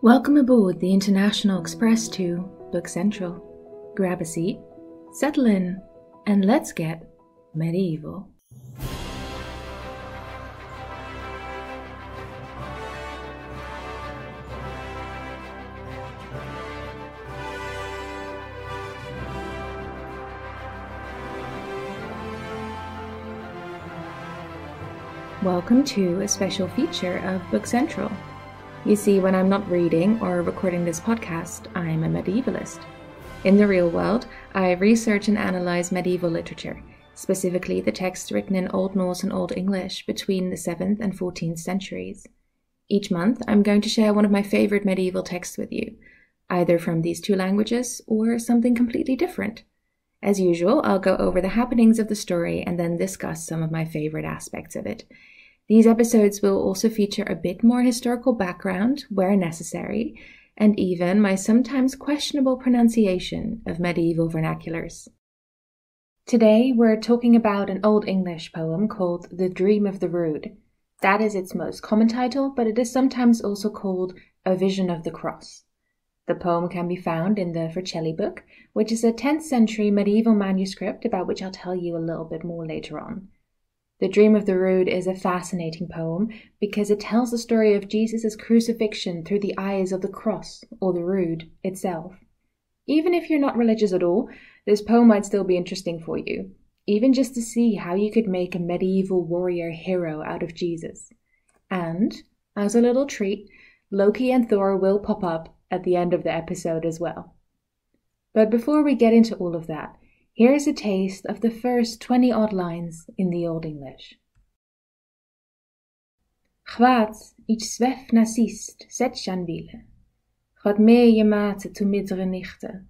Welcome aboard the International Express to Book Central. Grab a seat, settle in, and let's get medieval. Welcome to a special feature of Book Central. You see, when I'm not reading or recording this podcast, I'm a medievalist. In the real world, I research and analyze medieval literature, specifically the texts written in Old Norse and Old English between the 7th and 14th centuries. Each month, I'm going to share one of my favorite medieval texts with you, either from these two languages or something completely different. As usual, I'll go over the happenings of the story and then discuss some of my favorite aspects of it. These episodes will also feature a bit more historical background where necessary, and even my sometimes questionable pronunciation of medieval vernaculars. Today, we're talking about an Old English poem called The Dream of the Rood. That is its most common title, but it is sometimes also called A Vision of the Cross. The poem can be found in the Vercelli book, which is a 10th century medieval manuscript about which I'll tell you a little bit more later on. The Dream of the Rood is a fascinating poem because it tells the story of Jesus' crucifixion through the eyes of the cross, or the rood, itself. Even if you're not religious at all, this poem might still be interesting for you, even just to see how you could make a medieval warrior hero out of Jesus. And, as a little treat, Loki and Thor will pop up at the end of the episode as well. But before we get into all of that, Here's a taste of the first 20 odd lines in the Old English. Chvat ich zwef nasist, setjan wille. Chvat me je mate to midre nichte.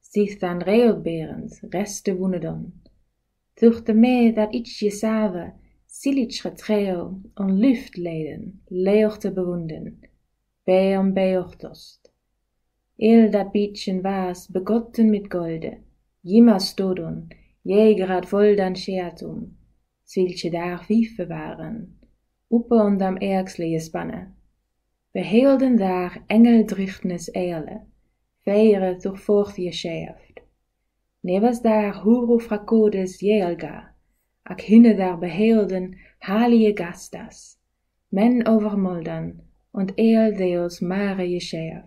Sith an reelberend, reste woenedon. Tuchte me dat ich je save, getreo, on luft leden, leochte bewunden. Beam beochtost. Il dat bietchen was begotten mit golde, Jimastodon, jägerat voldan schertum, zwilche daar viefe waren, uppe ondam ergslige spanne. Beheelden daar engeldrichtnes eile, veire toch voort je schäft. Nevas daar huru fracodes jelga, ak hinne daar beheelden halie gastas, men overmoldan, und eel deos mare je.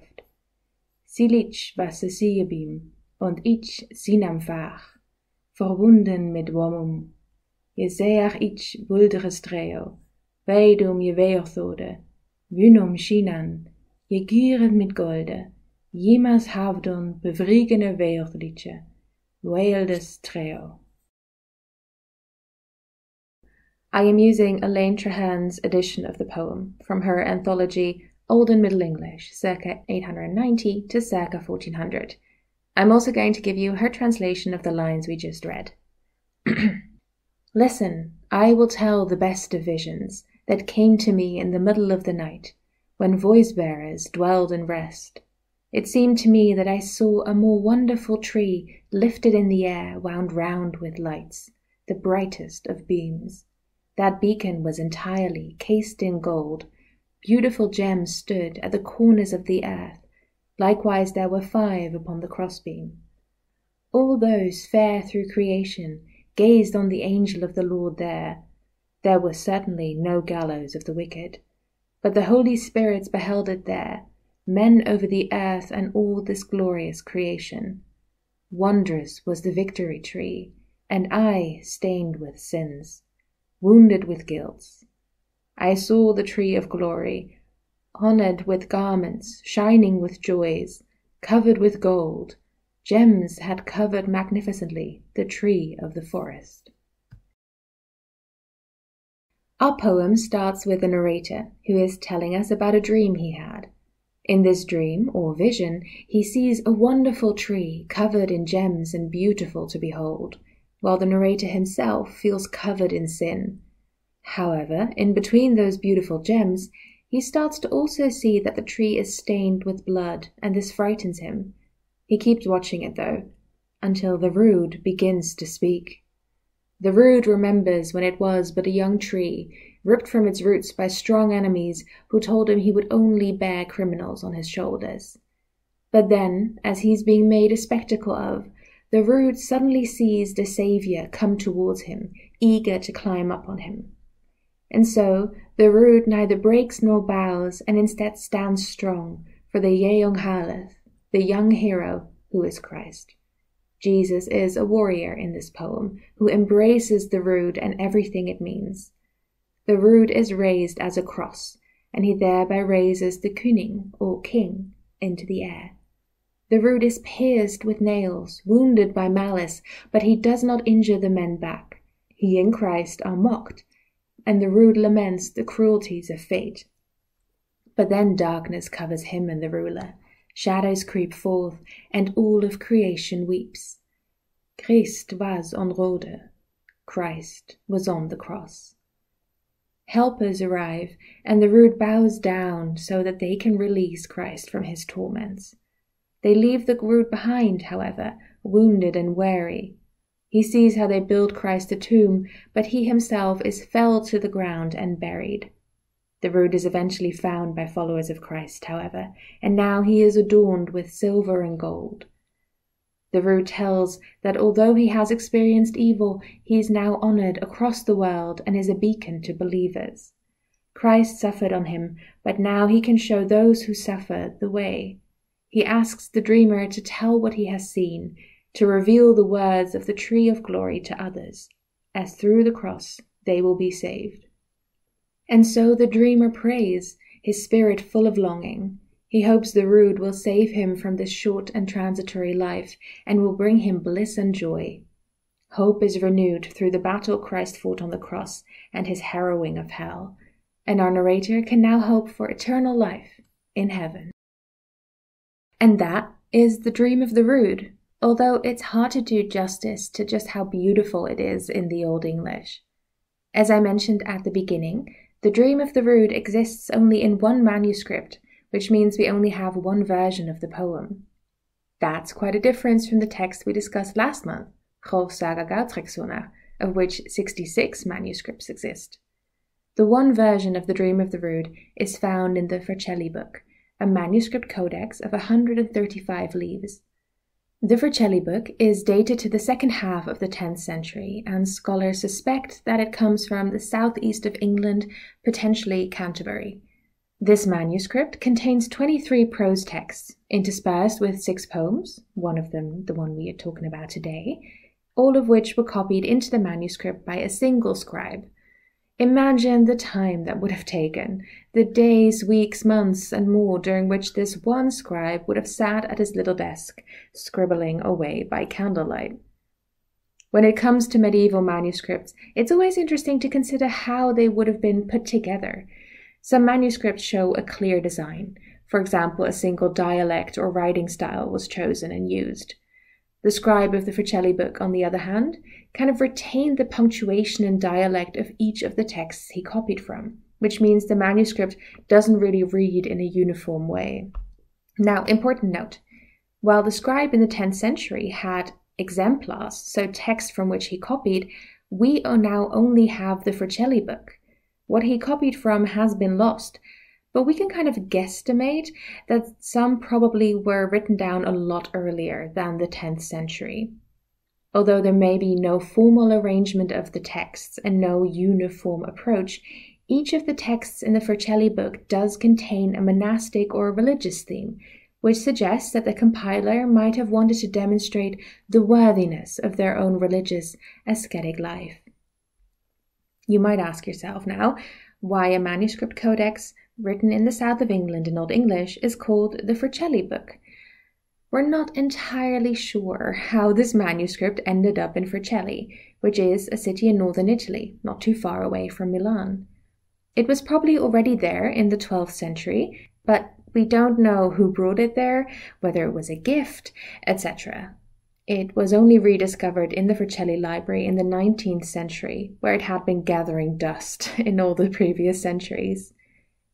Silich se siebim, und ich sinam fach, verwunden mit womum. Je seach ich wulderes treo, beidum je weerthode, wunum shinan, je gieren mit golde, jemals havdon bevriegene weerliedje, weeldes treo. I am using Elaine Trehairne's edition of the poem from her anthology Old and Middle English, circa 890 to circa 1400, I'm also going to give you her translation of the lines we just read. Listen, I will tell the best of visions that came to me in the middle of the night, when voice bearers dwelled in rest. It seemed to me that I saw a more wonderful tree lifted in the air, wound round with lights, the brightest of beams. That beacon was entirely cased in gold. Beautiful gems stood at the corners of the earth, Likewise there were five upon the crossbeam. All those fair through creation gazed on the angel of the Lord there. There were certainly no gallows of the wicked, but the holy spirits beheld it there, men over the earth and all this glorious creation. Wondrous was the victory tree, and I stained with sins, wounded with guilt. I saw the tree of glory, honored with garments, shining with joys, covered with gold. Gems had covered magnificently the tree of the forest. Our poem starts with a narrator who is telling us about a dream he had. In this dream, or vision, he sees a wonderful tree covered in gems and beautiful to behold, while the narrator himself feels covered in sin. However, in between those beautiful gems, he starts to also see that the tree is stained with blood, and this frightens him. He keeps watching it, though, until the rood begins to speak. The rood remembers when it was but a young tree, ripped from its roots by strong enemies who told him he would only bear criminals on his shoulders. But then, as he's being made a spectacle of, the rood suddenly sees the Saviour come towards him, eager to climb up on him. And so the rood neither breaks nor bows, and instead stands strong for the Yeong the young hero who is Christ. Jesus is a warrior in this poem who embraces the rood and everything it means. The rood is raised as a cross, and he thereby raises the kuning, or king, into the air. The rood is pierced with nails, wounded by malice, but he does not injure the men back. He and Christ are mocked, and the rood laments the cruelties of fate. But then darkness covers him and the ruler. Shadows creep forth, and all of creation weeps. Christ was on Rode. Christ was on the cross. Helpers arrive, and the rood bows down so that they can release Christ from his torments. They leave the rood behind, however, wounded and weary. He sees how they build Christ a tomb, but he himself is felled to the ground and buried. The rood is eventually found by followers of Christ, however, and now he is adorned with silver and gold. The rood tells that although he has experienced evil, he is now honored across the world and is a beacon to believers. Christ suffered on him, but now he can show those who suffer the way. He asks the dreamer to tell what he has seen, to reveal the words of the tree of glory to others, as through the cross they will be saved. And so the dreamer prays, his spirit full of longing. He hopes the rood will save him from this short and transitory life and will bring him bliss and joy. Hope is renewed through the battle Christ fought on the cross and his harrowing of hell, and our narrator can now hope for eternal life in heaven. And that is the dream of the rood, although it's hard to do justice to just how beautiful it is in the Old English. As I mentioned at the beginning, the dream of the rood exists only in one manuscript, which means we only have one version of the poem. That's quite a difference from the text we discussed last month, Saga Gautrexona, of which 66 manuscripts exist. The one version of the Dream of the Rood is found in the Vercelli book, a manuscript codex of 135 leaves. The Vercelli book is dated to the second half of the 10th century, and scholars suspect that it comes from the southeast of England, potentially Canterbury. This manuscript contains 23 prose texts, interspersed with six poems, one of them the one we are talking about today, all of which were copied into the manuscript by a single scribe, Imagine the time that would have taken, the days, weeks, months, and more during which this one scribe would have sat at his little desk, scribbling away by candlelight. When it comes to medieval manuscripts, it's always interesting to consider how they would have been put together. Some manuscripts show a clear design. For example, a single dialect or writing style was chosen and used. The scribe of the Vercelli book, on the other hand, kind of retained the punctuation and dialect of each of the texts he copied from, which means the manuscript doesn't really read in a uniform way. Now, important note while the scribe in the 10th century had exemplars, so text from which he copied, we now only have the Vercelli book. What he copied from has been lost, but we can kind of guesstimate that some probably were written down a lot earlier than the 10th century. Although there may be no formal arrangement of the texts and no uniform approach, each of the texts in the Vercelli book does contain a monastic or religious theme, which suggests that the compiler might have wanted to demonstrate the worthiness of their own religious, ascetic life. You might ask yourself now why a manuscript codex written in the south of England in Old English, is called the Vercelli Book. We're not entirely sure how this manuscript ended up in Vercelli, which is a city in northern Italy, not too far away from Milan. It was probably already there in the 12th century, but we don't know who brought it there, whether it was a gift, etc. It was only rediscovered in the Vercelli Library in the 19th century, where it had been gathering dust in all the previous centuries.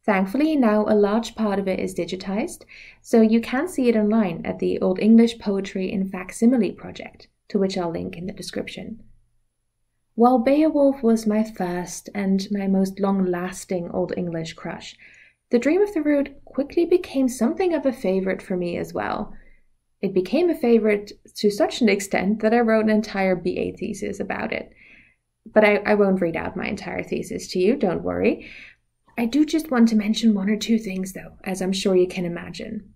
Thankfully, now a large part of it is digitized, so you can see it online at the Old English Poetry in Facsimile project, to which I'll link in the description. While Beowulf was my first and my most long lasting Old English crush, The Dream of the Rood quickly became something of a favorite for me as well. It became a favorite to such an extent that I wrote an entire BA thesis about it. But I, I won't read out my entire thesis to you, don't worry. I do just want to mention one or two things, though, as I'm sure you can imagine.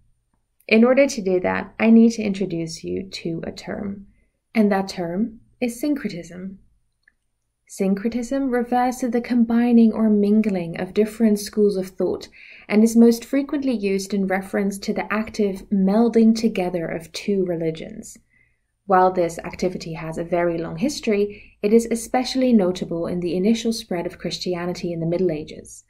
In order to do that, I need to introduce you to a term, and that term is syncretism. Syncretism refers to the combining or mingling of different schools of thought and is most frequently used in reference to the active melding together of two religions. While this activity has a very long history, it is especially notable in the initial spread of Christianity in the Middle Ages.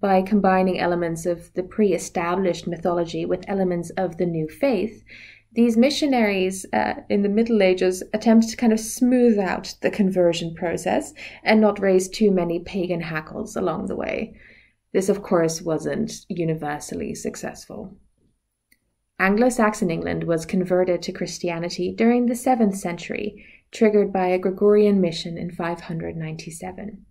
By combining elements of the pre established mythology with elements of the new faith, these missionaries uh, in the Middle Ages attempt to kind of smooth out the conversion process and not raise too many pagan hackles along the way. This, of course, wasn't universally successful. Anglo Saxon England was converted to Christianity during the 7th century, triggered by a Gregorian mission in 597.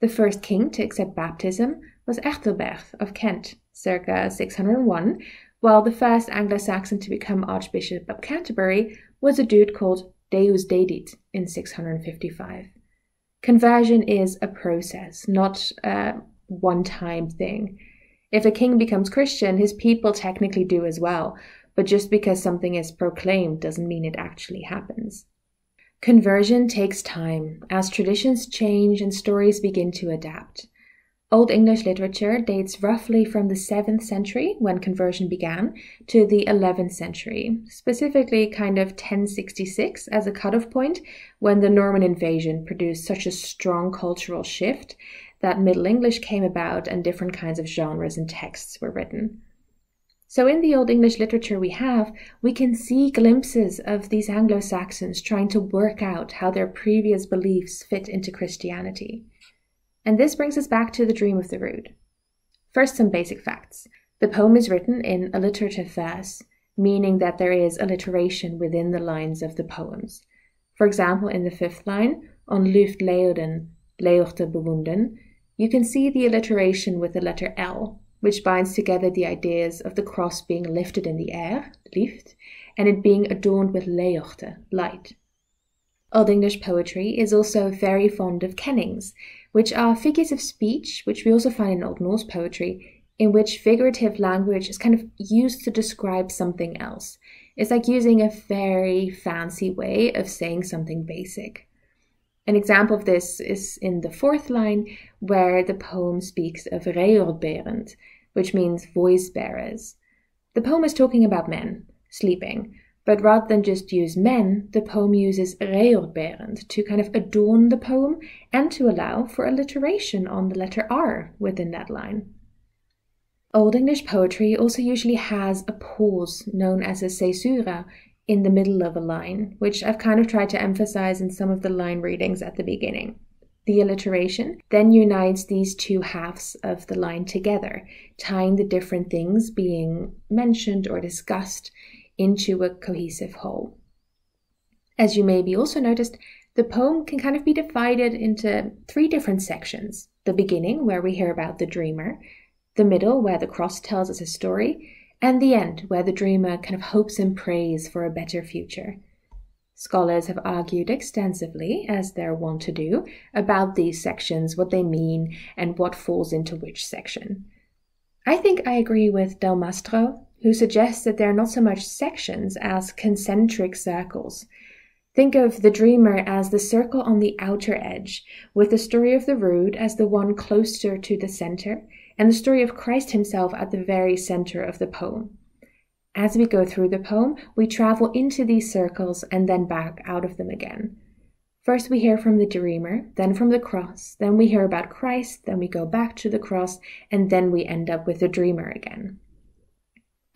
The first king to accept baptism was Ethelbert of Kent, circa 601, while the first Anglo-Saxon to become Archbishop of Canterbury was a dude called Deus Dedit in 655. Conversion is a process, not a one-time thing. If a king becomes Christian, his people technically do as well, but just because something is proclaimed doesn't mean it actually happens. Conversion takes time as traditions change and stories begin to adapt. Old English literature dates roughly from the 7th century, when conversion began, to the 11th century, specifically kind of 1066 as a cutoff point, when the Norman invasion produced such a strong cultural shift that Middle English came about and different kinds of genres and texts were written. So, in the Old English literature we have, we can see glimpses of these Anglo Saxons trying to work out how their previous beliefs fit into Christianity. And this brings us back to the Dream of the Rood. First, some basic facts. The poem is written in alliterative verse, meaning that there is alliteration within the lines of the poems. For example, in the fifth line, on Luft Leoden, Leorte bewunden, you can see the alliteration with the letter L, which binds together the ideas of the cross being lifted in the air, lift, and it being adorned with Leorte, light. Old English poetry is also very fond of kennings, which are figures of speech, which we also find in Old Norse poetry, in which figurative language is kind of used to describe something else. It's like using a very fancy way of saying something basic. An example of this is in the fourth line, where the poem speaks of Reorberend, which means voice bearers. The poem is talking about men, sleeping, but rather than just use men, the poem uses reorberend to kind of adorn the poem and to allow for alliteration on the letter R within that line. Old English poetry also usually has a pause known as a caesura in the middle of a line, which I've kind of tried to emphasize in some of the line readings at the beginning. The alliteration then unites these two halves of the line together, tying the different things being mentioned or discussed into a cohesive whole. As you maybe also noticed, the poem can kind of be divided into three different sections the beginning, where we hear about the dreamer, the middle, where the cross tells us a story, and the end, where the dreamer kind of hopes and prays for a better future. Scholars have argued extensively, as they're wont to do, about these sections, what they mean, and what falls into which section. I think I agree with Del Mastro who suggests that they're not so much sections as concentric circles. Think of the dreamer as the circle on the outer edge, with the story of the rood as the one closer to the center, and the story of Christ himself at the very center of the poem. As we go through the poem, we travel into these circles and then back out of them again. First, we hear from the dreamer, then from the cross, then we hear about Christ, then we go back to the cross, and then we end up with the dreamer again.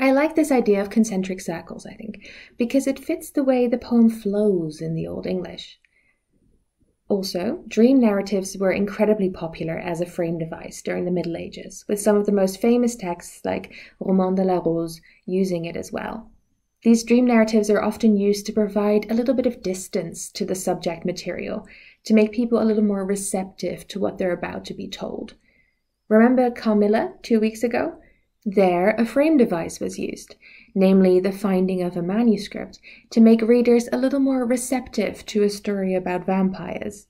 I like this idea of concentric circles, I think, because it fits the way the poem flows in the Old English. Also, dream narratives were incredibly popular as a frame device during the Middle Ages, with some of the most famous texts like Roman de la Rose using it as well. These dream narratives are often used to provide a little bit of distance to the subject material, to make people a little more receptive to what they're about to be told. Remember Carmilla two weeks ago? There, a frame device was used, namely the finding of a manuscript, to make readers a little more receptive to a story about vampires.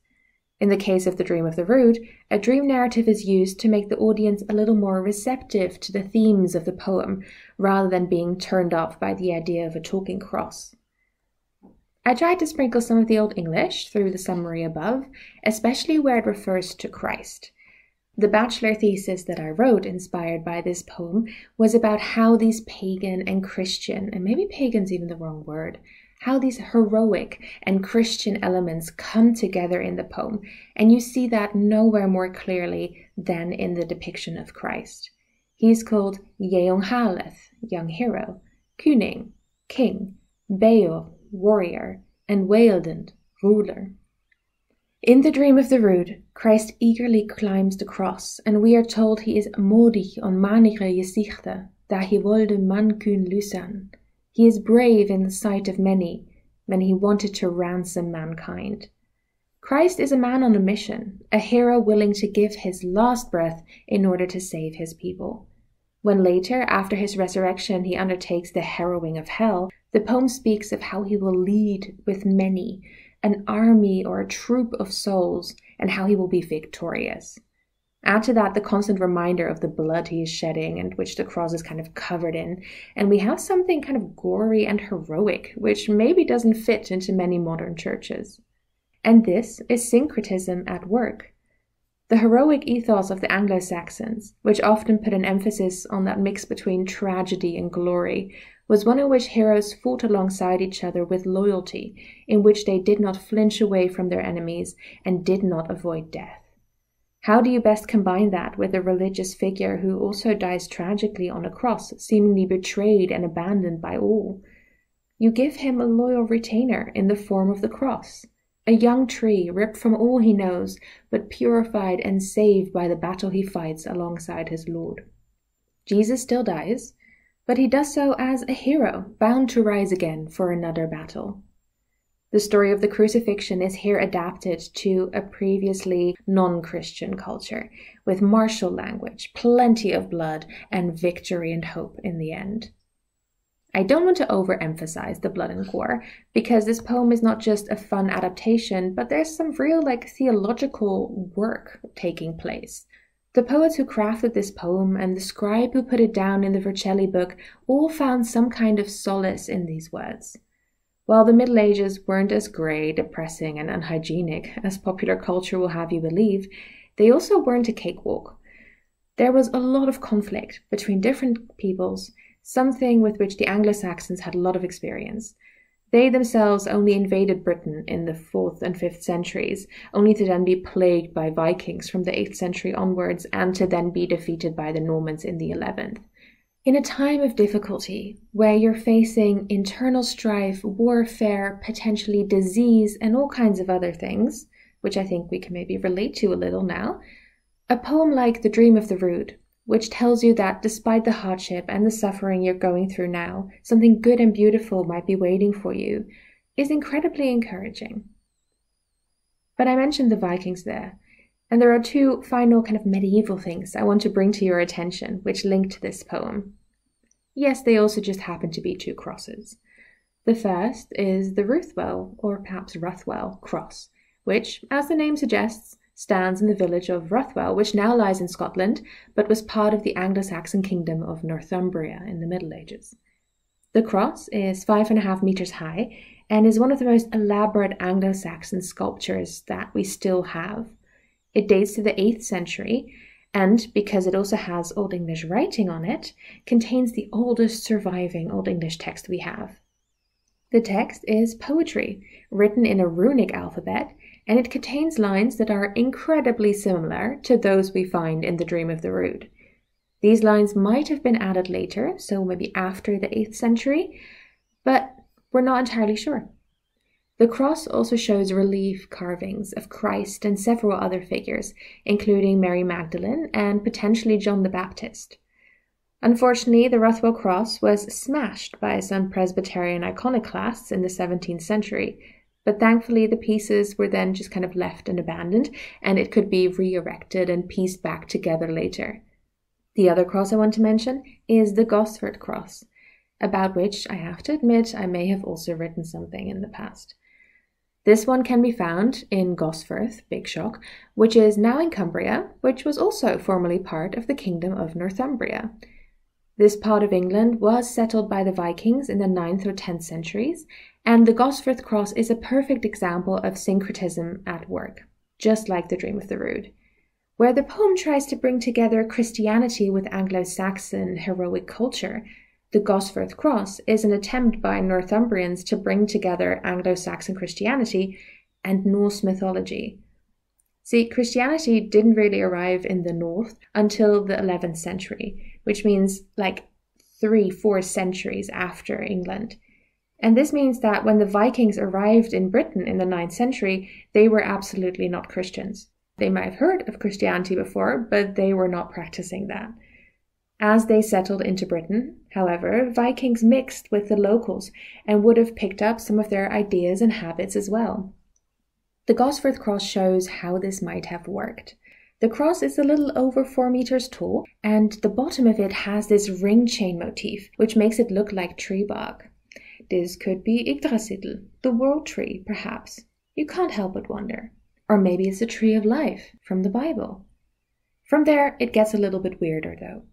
In the case of The Dream of the Rood, a dream narrative is used to make the audience a little more receptive to the themes of the poem, rather than being turned off by the idea of a talking cross. I tried to sprinkle some of the Old English through the summary above, especially where it refers to Christ. The bachelor thesis that I wrote, inspired by this poem, was about how these pagan and Christian, and maybe pagan's even the wrong word, how these heroic and Christian elements come together in the poem, and you see that nowhere more clearly than in the depiction of Christ. He is called Yeong Haleth, young hero, Kuning, king, Beor, warrior, and Weldend, ruler. In the dream of the Rood, Christ eagerly climbs the cross, and we are told he is modig on manige gezichten, daar he wilde man kun lusan. He is brave in the sight of many, when he wanted to ransom mankind. Christ is a man on a mission, a hero willing to give his last breath in order to save his people. When later, after his resurrection, he undertakes the harrowing of hell, the poem speaks of how he will lead with many, an army or a troop of souls, and how he will be victorious. Add to that the constant reminder of the blood he is shedding and which the cross is kind of covered in, and we have something kind of gory and heroic, which maybe doesn't fit into many modern churches. And this is syncretism at work. The heroic ethos of the Anglo Saxons, which often put an emphasis on that mix between tragedy and glory, was one in which heroes fought alongside each other with loyalty, in which they did not flinch away from their enemies and did not avoid death. How do you best combine that with a religious figure who also dies tragically on a cross, seemingly betrayed and abandoned by all? You give him a loyal retainer in the form of the cross, a young tree ripped from all he knows, but purified and saved by the battle he fights alongside his Lord. Jesus still dies, but he does so as a hero bound to rise again for another battle. The story of the crucifixion is here adapted to a previously non Christian culture, with martial language, plenty of blood, and victory and hope in the end. I don't want to overemphasize the blood and gore, because this poem is not just a fun adaptation, but there's some real, like, theological work taking place. The poets who crafted this poem and the scribe who put it down in the Vercelli book all found some kind of solace in these words. While the Middle Ages weren't as grey, depressing, and unhygienic as popular culture will have you believe, they also weren't a cakewalk. There was a lot of conflict between different peoples, something with which the Anglo Saxons had a lot of experience. They themselves only invaded Britain in the 4th and 5th centuries, only to then be plagued by Vikings from the 8th century onwards and to then be defeated by the Normans in the 11th. In a time of difficulty, where you're facing internal strife, warfare, potentially disease, and all kinds of other things, which I think we can maybe relate to a little now, a poem like The Dream of the Rood, which tells you that despite the hardship and the suffering you're going through now, something good and beautiful might be waiting for you, is incredibly encouraging. But I mentioned the Vikings there, and there are two final kind of medieval things I want to bring to your attention which link to this poem. Yes, they also just happen to be two crosses. The first is the Ruthwell, or perhaps Ruthwell, cross, which, as the name suggests, stands in the village of Ruthwell, which now lies in Scotland, but was part of the Anglo Saxon kingdom of Northumbria in the Middle Ages. The cross is five and a half meters high and is one of the most elaborate Anglo Saxon sculptures that we still have. It dates to the 8th century and, because it also has Old English writing on it, contains the oldest surviving Old English text we have. The text is poetry, written in a runic alphabet, and it contains lines that are incredibly similar to those we find in The Dream of the Rood. These lines might have been added later, so maybe after the 8th century, but we're not entirely sure. The cross also shows relief carvings of Christ and several other figures, including Mary Magdalene and potentially John the Baptist. Unfortunately, the Ruthwell cross was smashed by some Presbyterian iconoclasts in the 17th century, But thankfully, the pieces were then just kind of left and abandoned, and it could be re erected and pieced back together later. The other cross I want to mention is the Gosforth cross, about which I have to admit I may have also written something in the past. This one can be found in Gosforth, Big Shock, which is now in Cumbria, which was also formerly part of the Kingdom of Northumbria. This part of England was settled by the Vikings in the 9th or 10th centuries, and the Gosforth cross is a perfect example of syncretism at work, just like the Dream of the Rood, where the poem tries to bring together Christianity with Anglo Saxon heroic culture the Gosforth Cross is an attempt by Northumbrians to bring together Anglo Saxon Christianity and Norse mythology. See, Christianity didn't really arrive in the north until the 11th century, which means like three, four centuries after England. And this means that when the Vikings arrived in Britain in the 9th century, they were absolutely not Christians. They might have heard of Christianity before, but they were not practicing that. As they settled into Britain, however, Vikings mixed with the locals and would have picked up some of their ideas and habits as well. The Gosforth cross shows how this might have worked. The cross is a little over 4 meters tall, and the bottom of it has this ring chain motif, which makes it look like tree bark. This could be Yggdrasil, the world tree, perhaps. You can't help but wonder. Or maybe it's a tree of life from the Bible. From there, it gets a little bit weirder, though.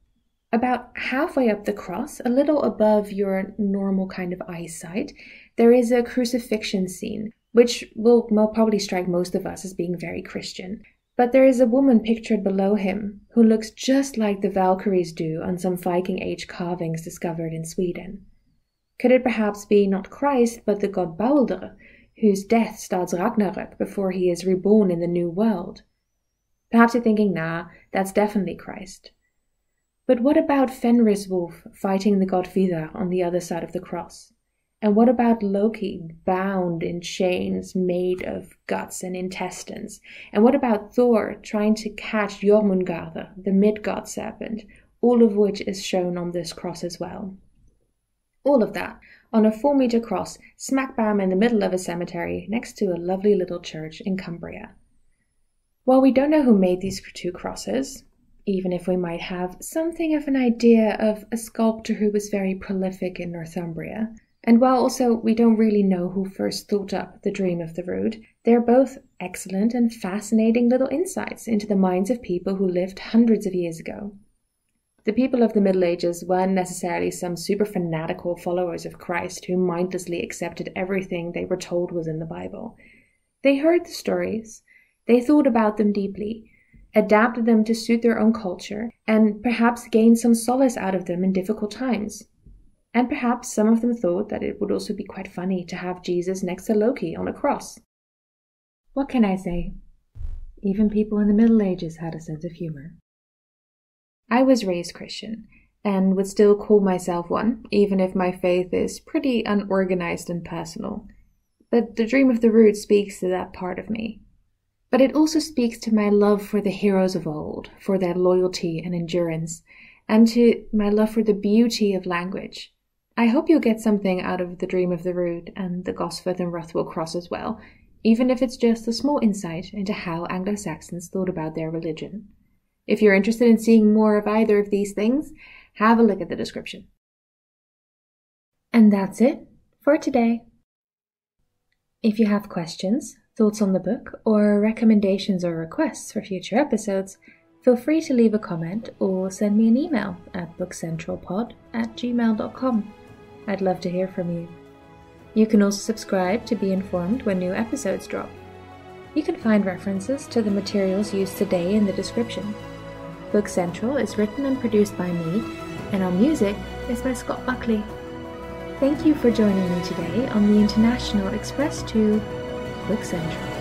About halfway up the cross, a little above your normal kind of eyesight, there is a crucifixion scene, which will probably strike most of us as being very Christian. But there is a woman pictured below him who looks just like the Valkyries do on some Viking Age carvings discovered in Sweden. Could it perhaps be not Christ, but the god Balder, whose death starts Ragnarök before he is reborn in the new world? Perhaps you're thinking, nah, that's definitely Christ. But what about Fenris Wolf fighting the god Vidar on the other side of the cross? And what about Loki bound in chains made of guts and intestines? And what about Thor trying to catch Jormungandr, the Midgard serpent, all of which is shown on this cross as well? All of that on a four meter cross, smack bam in the middle of a cemetery next to a lovely little church in Cumbria. While we don't know who made these two crosses, even if we might have something of an idea of a sculptor who was very prolific in Northumbria. And while also we don't really know who first thought up the dream of the rood, they're both excellent and fascinating little insights into the minds of people who lived hundreds of years ago. The people of the Middle Ages weren't necessarily some super fanatical followers of Christ who mindlessly accepted everything they were told was in the Bible. They heard the stories, they thought about them deeply, adapted them to suit their own culture, and perhaps gained some solace out of them in difficult times. And perhaps some of them thought that it would also be quite funny to have Jesus next to Loki on a cross. What can I say? Even people in the Middle Ages had a sense of humor. I was raised Christian, and would still call myself one, even if my faith is pretty unorganized and personal. But the Dream of the Rood speaks to that part of me. But it also speaks to my love for the heroes of old, for their loyalty and endurance, and to my love for the beauty of language. I hope you'll get something out of the Dream of the Rood and the Gosforth and Ruthwell Cross as well, even if it's just a small insight into how Anglo Saxons thought about their religion. If you're interested in seeing more of either of these things, have a look at the description. And that's it for today. If you have questions, thoughts on the book, or recommendations or requests for future episodes, feel free to leave a comment or send me an email at bookcentralpod at gmail.com. I'd love to hear from you. You can also subscribe to be informed when new episodes drop. You can find references to the materials used today in the description. Book Central is written and produced by me, and our music is by Scott Buckley. Thank you for joining me today on the International Express to Book Central.